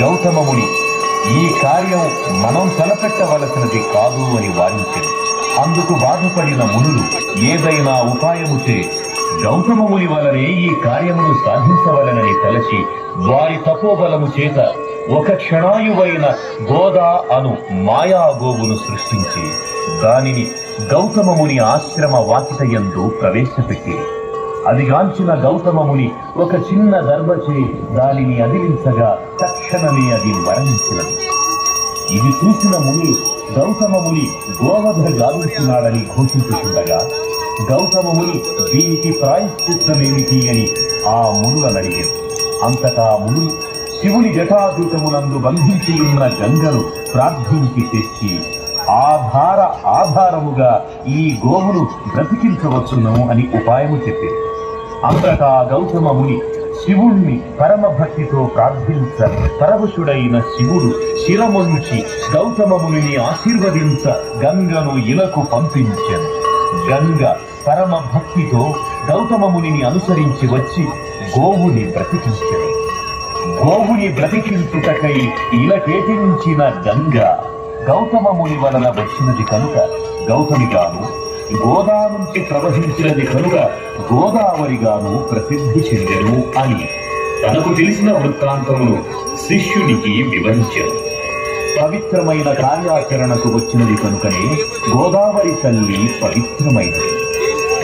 గౌతమముని ఈ కార్యం మనం తలపెట్టవలసినది కాదు అని వారించాడు అందుకు బాధపడిన మునులు ఏదైనా ఉపాయముచే గౌతమముని వలనే ఈ కార్యమును సాధించవలనని తలచి వారి తపోబలము చేత ఒక క్షణాయువైన గోదా అను మాయాగోవును సృష్టించి దానిని గౌతమముని ఆశ్రమ వాకిటయందు ప్రవేశపెట్టి అదిగాంచిన గౌతమముని ఒక చిన్న దర్భచే దానిని అదిలించగా తక్షణమే అది మరణించినది. ఇది చూసిన ముని గౌతమముని గోవధ గావించున్నాడని ఘోషించుకుండగా గౌతమముని దీనికి ప్రాయశ్చిత్తమేమిటి అని ఆ మునులను అడిగారు అంతటా ముని శివుని జటాజూటమునందు బంధించి ఉన్న గంగను ప్రార్థించి తెచ్చి ఆధార ఆధారముగా ఈ గోవును బ్రతికించవచ్చును అని ఉపాయము చెప్పారు. అంతటా గౌతమ ముని శివుణ్ణి పరమ భక్తితో ప్రార్థించ పరవశుడైన శివుడు శిరముంచి గౌతమ మునిని ఆశీర్వదించ గంగను ఇలకు పంపించను. గంగ పరమ భక్తితో గౌతమ మునిని అనుసరించి వచ్చి గోవుని బ్రతికించను. గోవుని బ్రతికించుటకై ఇలకేటించిన గంగ గౌతమ ముని వలన వచ్చినది కనుక గౌతమి గారు గోదా నుంచి ప్రవహించినది కనుక గోదావరిగాను ప్రసిద్ధి చెందెను అని. తనకు తెలిసిన వృత్తాంతమును శిష్యునికి వివరించారు పవిత్రమైన కార్యాచరణకు వచ్చినది కనుకనే గోదావరి తల్లి పవిత్రమైనది.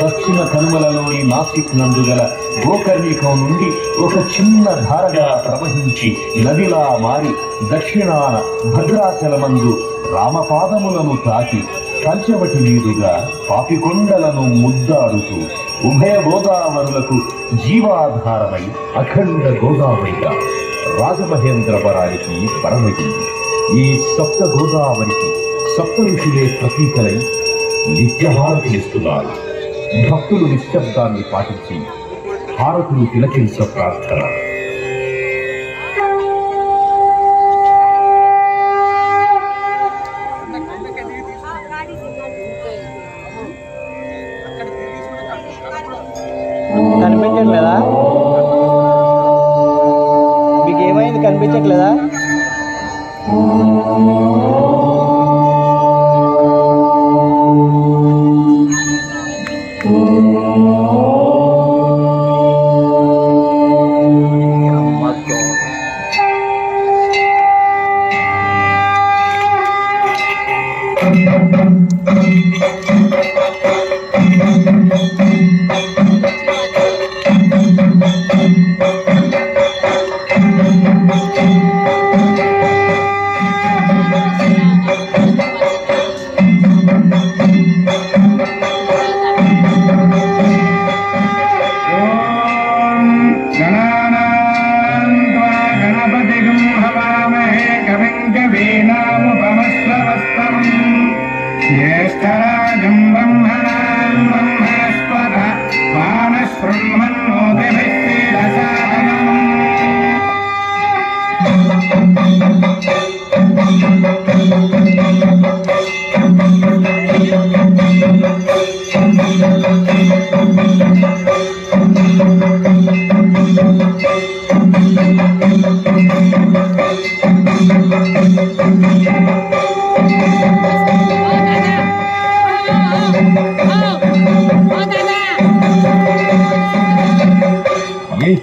పశ్చిమ కనుమలలోని నాసిక్ నందుగల గోకర్ణికం నుండి ఒక చిన్న ధారగా ప్రవహించి నదిలా మారి దక్షిణాన భద్రాచలమందు రామపాదములను తాకి పంచవటి మీదుగా పాపికొండలను ముద్దాడుతూ ఉభయ గోదావరులకు జీవాధారమై అఖండ గోదావరిగా రాజమహేంద్రవరానికి పరమగింది ఈ సప్త గోదావరికి సప్త ఋషులే ప్రతీకలై నిత్యహారతి ఇస్తున్నారు భక్తులు నిశ్శబ్దాన్ని పాటించి హారతులు తిలకించ ప్రార్థన. Oh.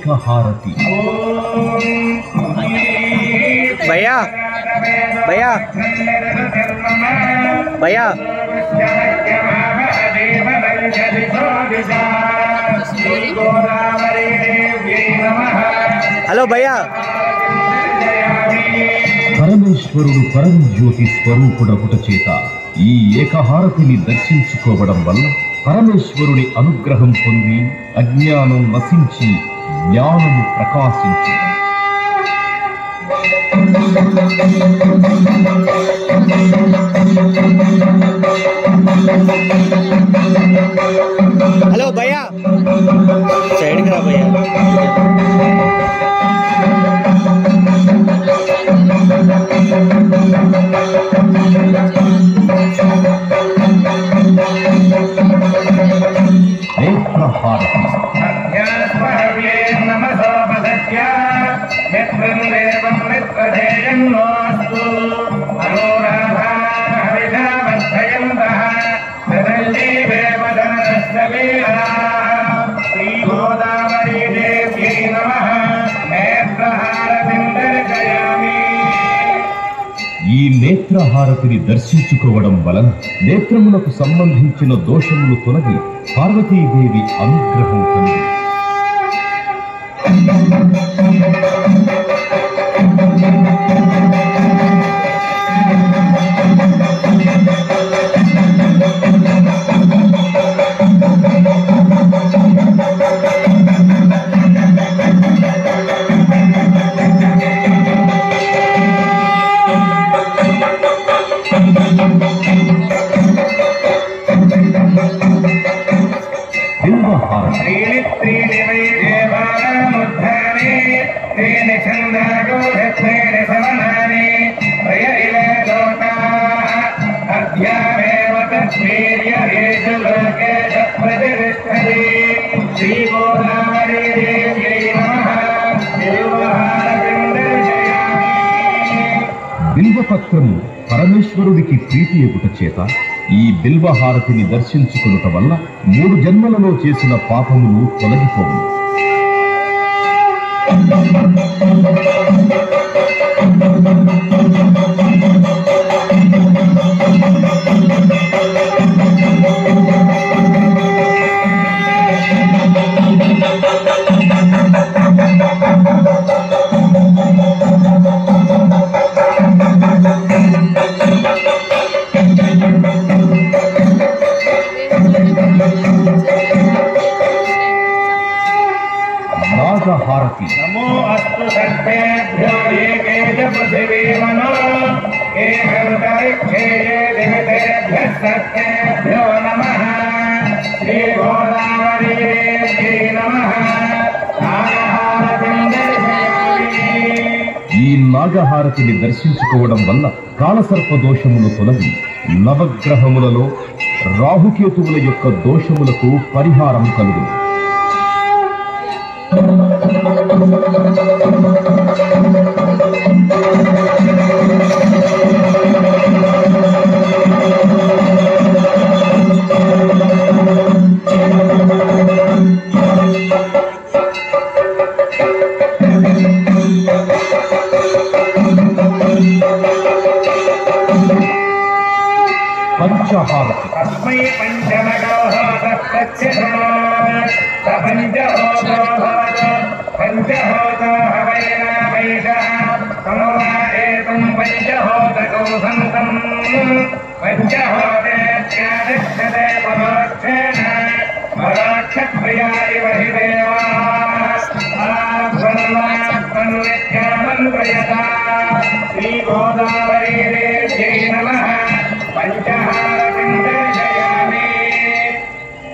ఏకహారతి భయ్యా భయ్యా భయ్యా. హలో భయ్యా. పరమేశ్వరుడు పరంజ్యోతి స్వరూపుడగుట చేత ఈ ఏకహారతిని దర్శించుకోవడం వల్ల పరమేశ్వరుని అనుగ్రహం పొంది అజ్ఞానం నశించి జ్ఞానము ప్రకాశించు హలో భయ్యా సైడ్కి రా భయ్యా నేత్రహారతి ధ్యాస్మహవ్యే ఈ నేత్రహారతిని దర్శించుకోవడం వలన నేత్రములకు సంబంధించిన దోషములు తొలగి పార్వతీదేవి అనుగ్రహం కలిగి చేత ఈ బిల్వహారతిని దర్శించుకునుట వల్ల మూడు జన్మలలో చేసిన పాపములు తొలగిపోవు. నాగహారతి नमो अस्तु सर्वेभ्यो एके च पृथिवीमनो एकन्तरिक्षे ये दिवितेभ्यः सर्वेभ्यो नमः श्रीगोदावरीदेव्यै नमः नागहारतिं दर्शयामि ఈ నాగహారతిని దర్శించుకోవడం వల్ల కాలసర్ప దోషములు తొలగి నవగ్రహములలో రాహుకేతువుల యొక్క దోషములకు పరిహారం కలుగును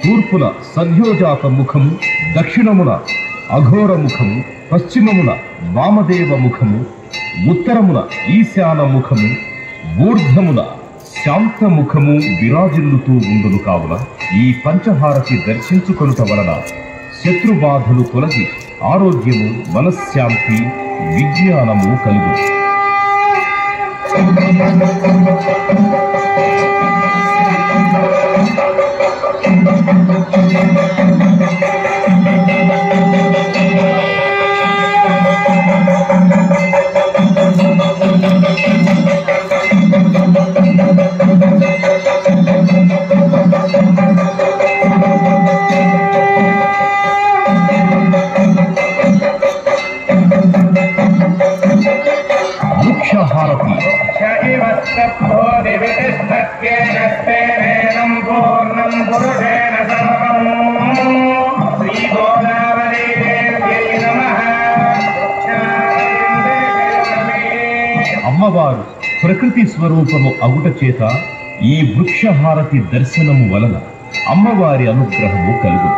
తూర్పుల తూర్పున సద్యోజాత ముఖము దక్షిణముల అఘోర ముఖము పశ్చిమముల వామదేవ ముఖము ఉత్తరముల ఈశాన ముఖము బూధముల శాంత ముఖము విరాజిల్లుతూ ఉండును కావున ఈ పంచహారతి దర్శించుకొనుట వలన శత్రుబాధలు తొలగి ఆరోగ్యము మనశ్శాంతి విజ్ఞానము కలుగు Thank you. మహారథి అమ్మవారు ప్రకృతి స్వరూపము అగుట చేత ఈ వృక్షహారతి దర్శనము వలన అమ్మవారి అనుగ్రహము కలుగును.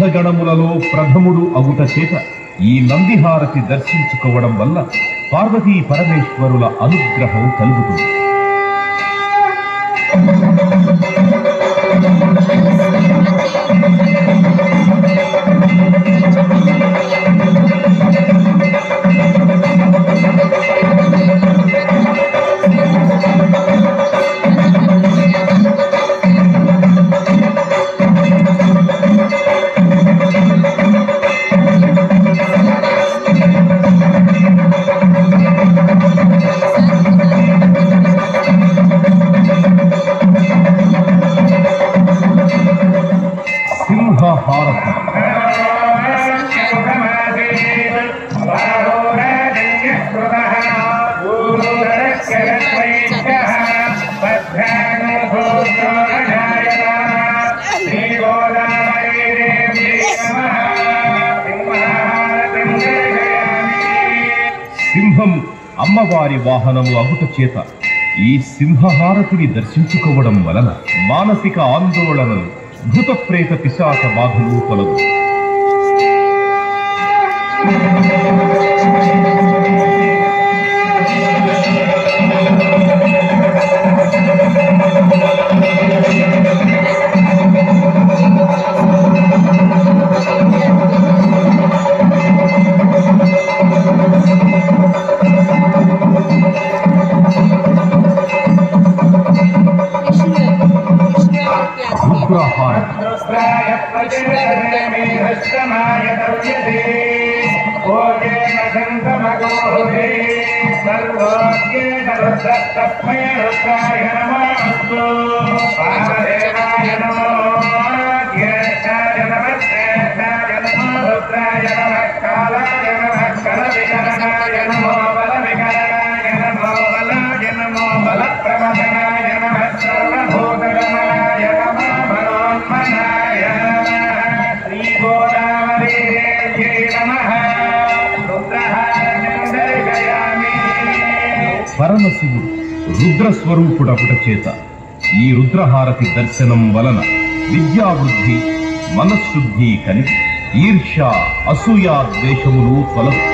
ప్రమథ ప్రథముడు అగుట చేత ఈ నందిహారతి దర్శించుకోవడం వల్ల పార్వతీ పరమేశ్వరుల అనుగ్రహం కలుగుతుంది. అమ్మవారి వాహనము అగుట చేత ఈ సింహహారతిని దర్శించుకోవడం వలన మానసిక ఆందోళనలు భూత ప్రేత పిశాచ బాధలు తొలగు. కలవికరణాయ నమో నమో బలాయ నమో మనోన్మనాయ దేవ్యై పరమశివుడు రుద్ర స్వరూపుడపుట చేత ఈ రుద్రహారతి దర్శనం వలన విద్యావృద్ధి మనశుద్ధి కలిగి ఈర్ష్య అసూయ ద్వేషములు తొలగు.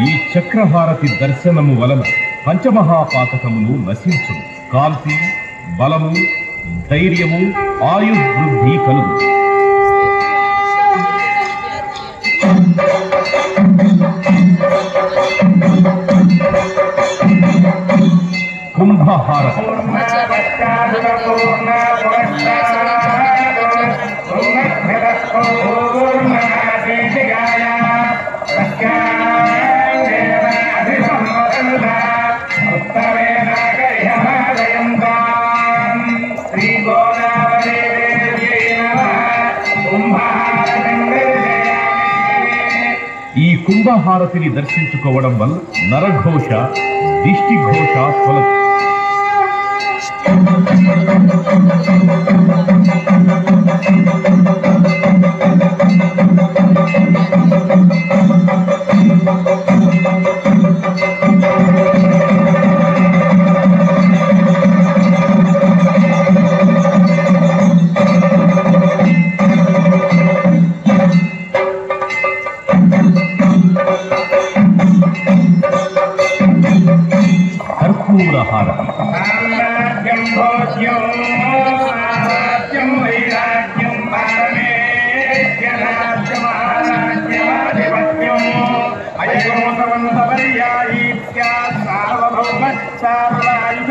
ఈ చక్రహారతి దర్శనము వలన పంచమహాపాతకమును నశించు కాంతి బలము ధైర్యము ఆయుర్వృద్ధి కలుగు కుంభహారతి ఈ కుంభహారతిని దర్శించుకోవడం వల్ల నరఘోష దిష్టిఘోష ఘోష సారదాయుష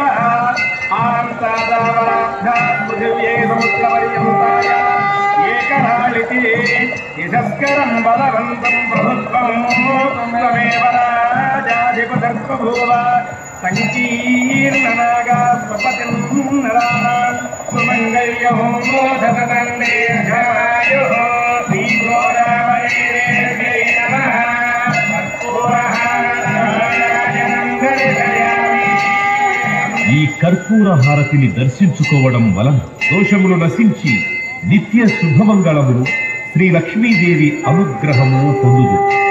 ఆంతాదావరాభ్యా పృథివ్యే సముద్రపర్యంతాయ ఏకరాళితి యశస్కరం బలవంతం ప్రభుత్వం త్వమేవ రాజాధిపతర్భూవ సంకీర్ణనాగా స్వపతిం నరా సుమంగళ్యో మోధనందే శ్రీగోరావరే కర్పూర హారతిని దర్శించుకోవడం వలన దోషములు నశించి నిత్య శుభమంగళములు శ్రీ లక్ష్మీదేవి అనుగ్రహము పొందుతుంది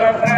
Yeah.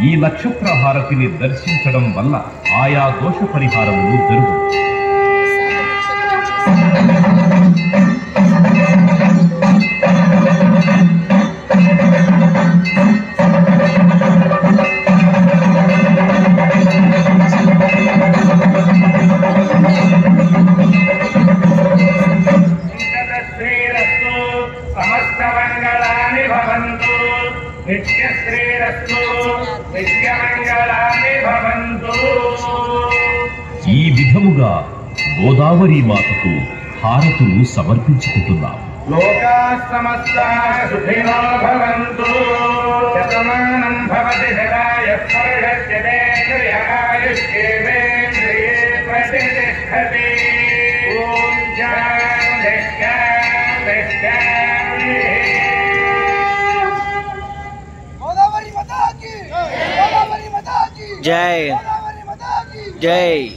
ఈ నక్షత్ర హారతిని దర్శించడం వల్ల ఆయా దోష పరిహారములు జరుగుతుంది గోదావరి మాతకు హారతులు సమర్పించుకుంటున్నాం. లోకా సమస్తా సుఖినో భవంతు శతమానం భవతి ప్రతిష్టతి. ఓం జై. జై.